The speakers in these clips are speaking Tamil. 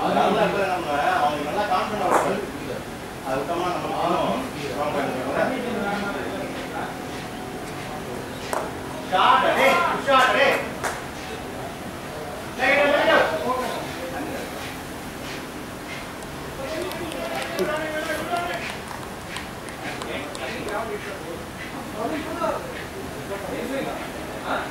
அதனால நம்ம அவங்க நல்லா கான்ஃபிடன்ட் அவங்க அது நம்ம Shot it, hey, shot it, hey. Negative, negative. Huh?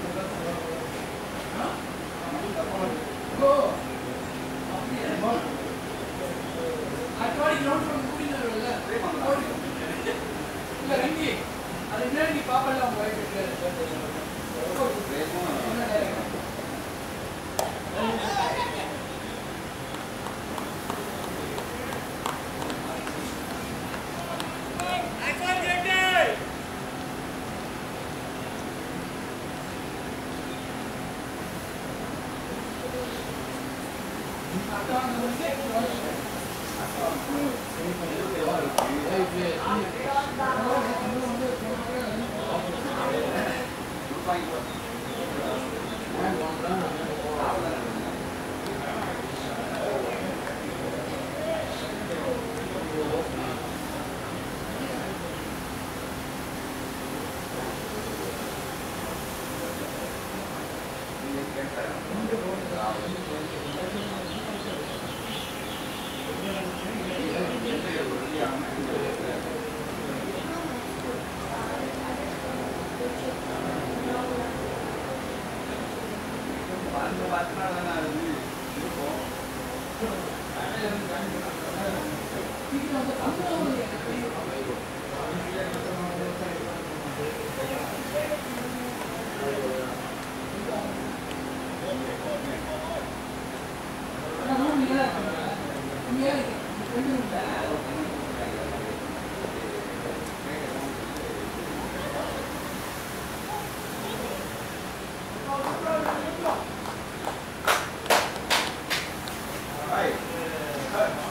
はい。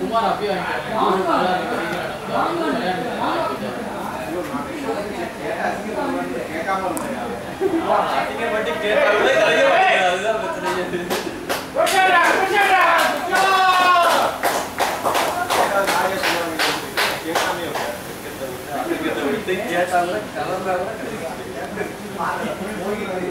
Kumar அப்படியே கேட்டாசிங்க கேட்காம ಹೋಗಿದ್ದೀನಿ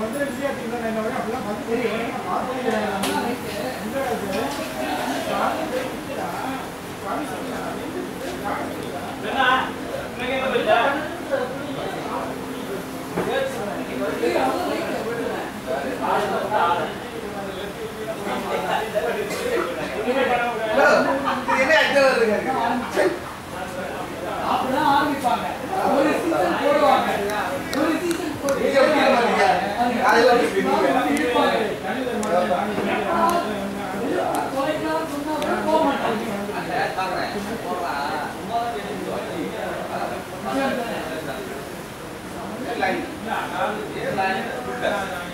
பத்து நிமிஷம் அப்படின்னா என்ன வரும் அப்படிலாம் பத்து Yes.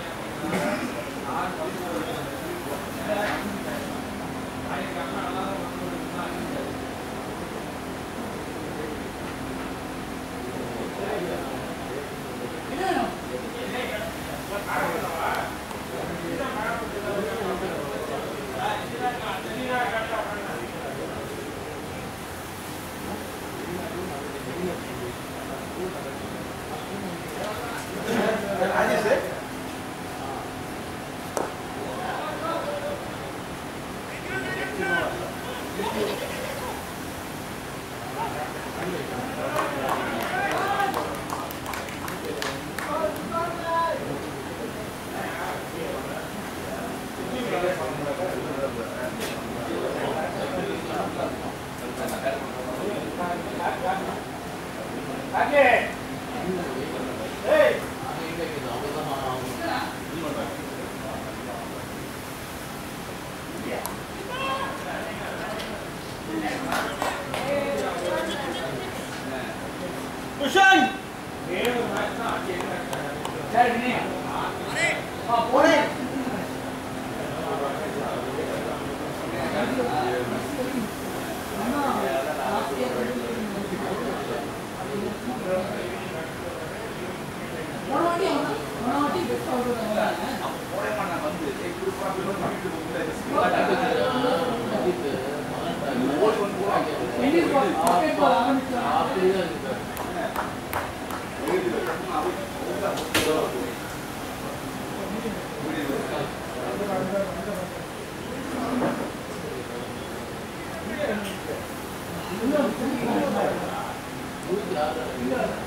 என்ன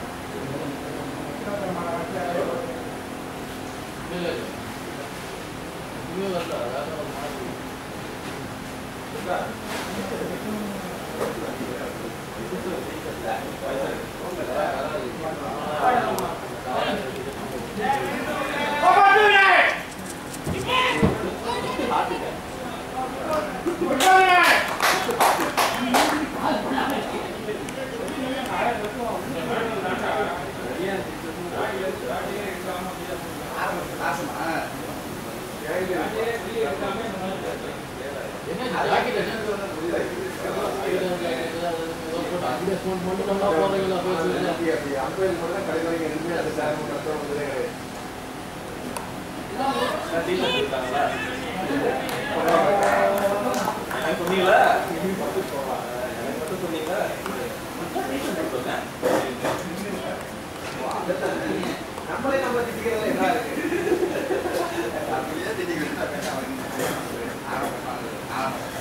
நம்மளே நம்ம திட்டிக்கிறதுல என்ன இருக்கு அப்படியே திட்டிக்கிறது ஆரம்பிப்பாங்க ஆரம்பிப்பாங்க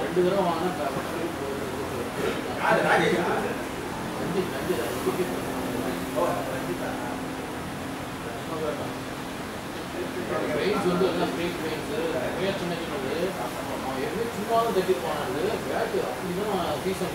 ரெண்டு தடவை வாங்கினா நன்றி நன்றி பெயின்ஸ் வந்து எல்லாம் பிரேக் பெயின்ஸ் பேர் சின்ன அவன் எதுவுமே சும்மாவும் தட்டி போனாரு பேட்டு அப்படிதான் சீசன்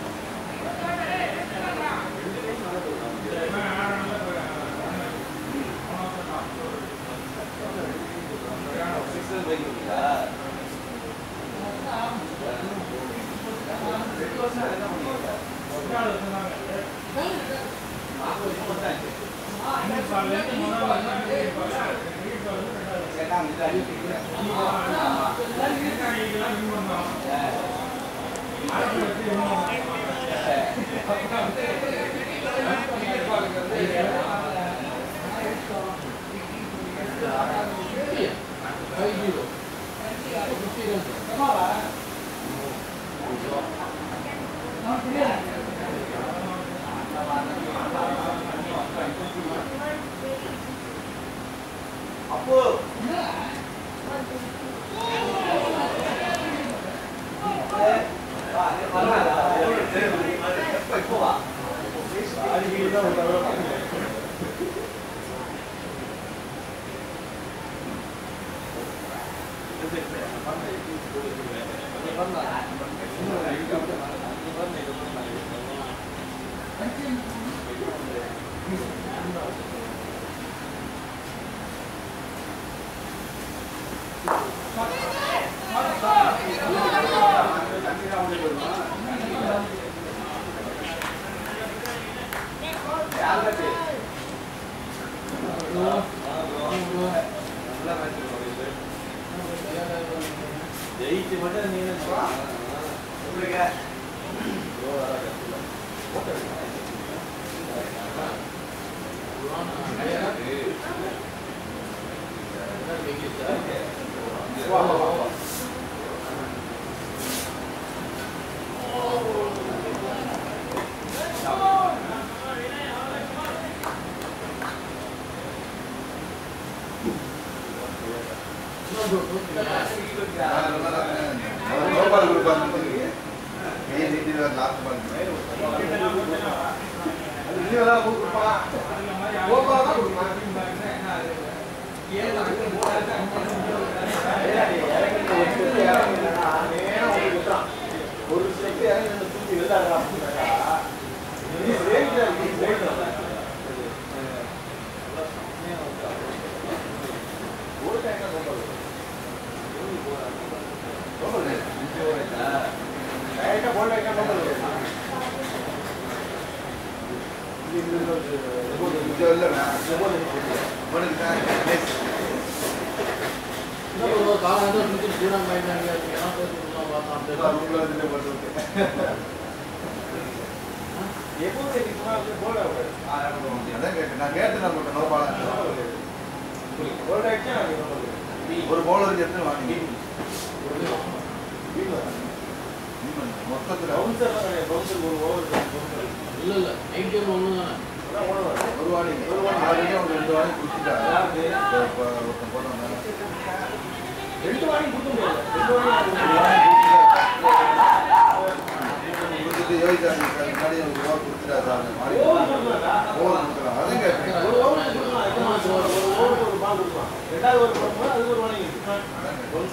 Wow. wow. ஒரு பவுலருக்கு எத்தனை வாங்கி மொத்தத்தில் இல்ல இல்ல. நைட் ஒண்ணு தானே ரெண்டு வாணி கொடுத்துட்டாங்க இப்போ ரெண்டு வாங்கி கொடுத்துட்டு யோகிச்சாங்க சார் முன்னாடி ஒரு ரூபா கொடுத்துட்டாரு சார் அந்த மாதிரி ஓவர் கொடுக்கலாம் அதான் கேட்டேன் ஒரு ஓவர் கொடுக்கலாம் எத்தனை ஒரு ஒரு கொடுக்கலாம் ரெண்டாவது ஒரு வாங்கி ஒரு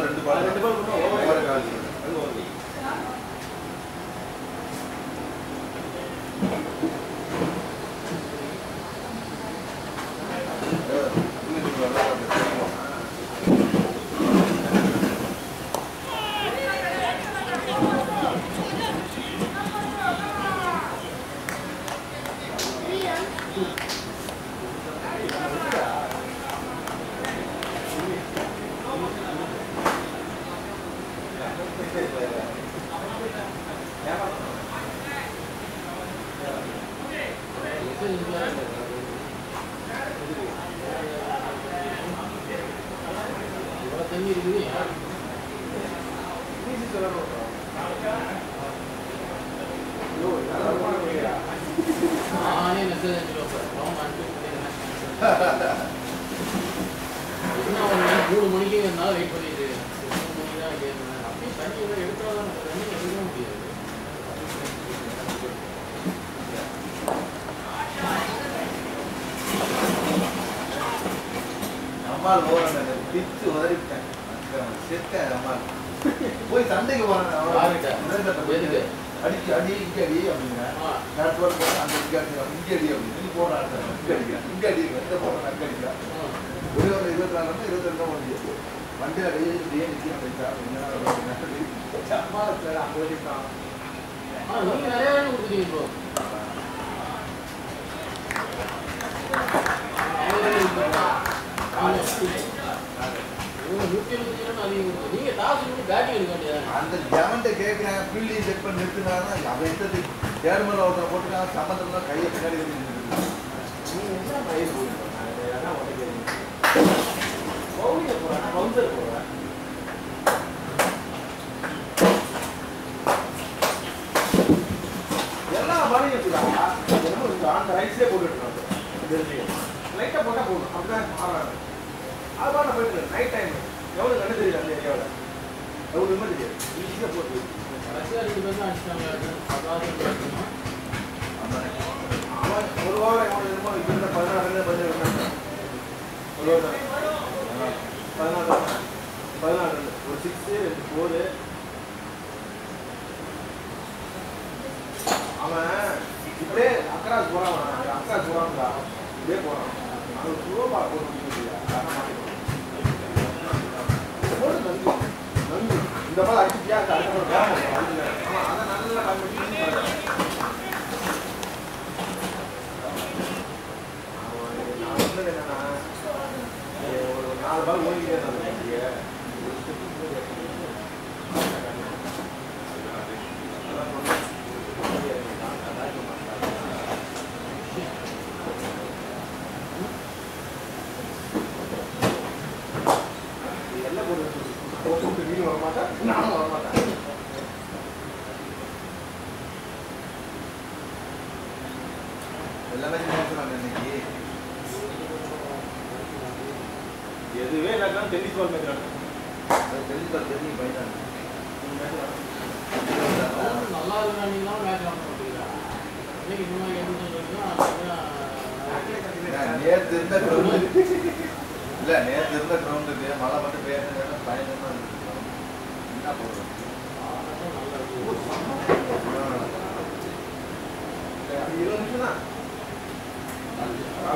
ரெண்டு பால் ரெண்டு பால் மூணு மணிக்கு இருந்தாலும் வெயிட் பண்ணிட்டு மூணு மணிக்கு தான் கேட்குறேன் அப்படியே தண்ணி எல்லாம் எடுத்தாதான் தண்ணி எடுக்க முடியாது. அம்மாள் ஓரம் பிச்சு உதறிட்டேன். செத்தேன் அம்மாள் போய் சண்டைக்கு எதுக்கு? அடிச்சு அடி இங்க அடி போட போறேன் அந்த இங்க அடி இங்க அடி அப்படின்னு போடுறான் இங்க அடிக்கிறேன். இங்க அடி எந்த போடுறேன் அங்க அடிக்கிறேன். ஒரே ஒரு இருபத்தி நாலு வந்து இருபத்தி ரெண்டு வண்டி வண்டியில வச்சுட்டு ஏன் பண்ணி பேட்டிங் எடுக்க வேண்டியதானே அந்த ஜெவன்ட்ட கேட்குறேன் ஃபீல்டிங் செக் பண்ணி நிறுத்தினாங்க. அவன் எந்த சேர்மன் ஒருத்தர் போட்டுருக்கான் சம்மந்தம் தான் கையை பின்னாடி நீ என்ன பயிர் போடுற 힘들어. डबल वही है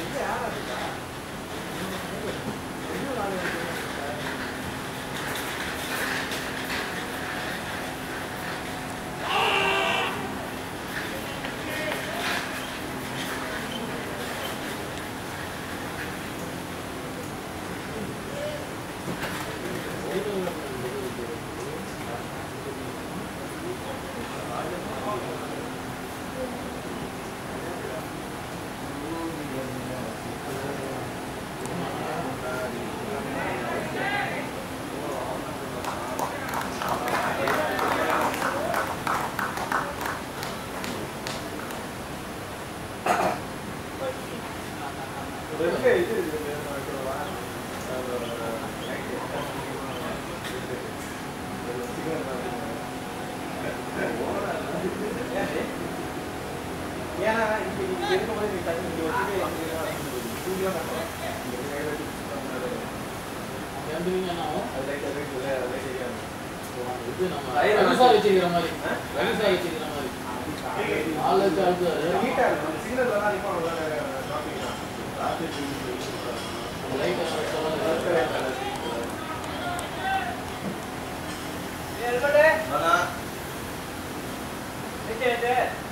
얘기 알아야 돼.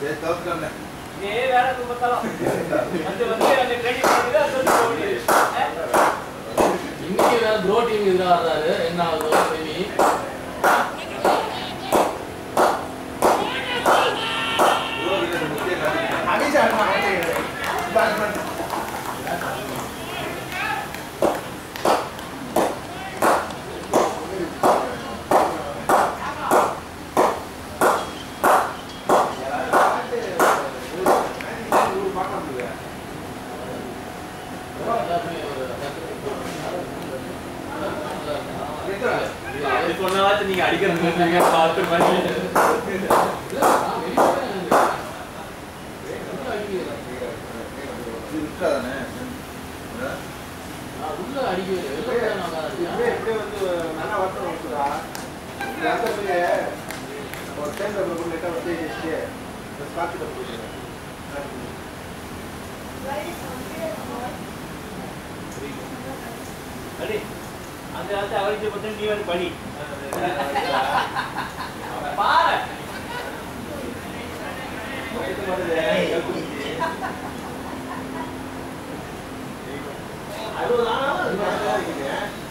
ஏ தோக்கல ஏ வேற கும்பத்தலாம் அது வந்து அந்த கிரெடிட் என்ன ஆகுது உள்ள அடிக்க இப்படியே வந்து நல்லா வருத்தம் வந்துடா அசம்பிளியே ஒரு சேர்ந்த ஒரு லெட்டர் வந்து ஸ்டார்ட் பண்ணுறேன் அடி அந்த காலத்து பாரு I don't know.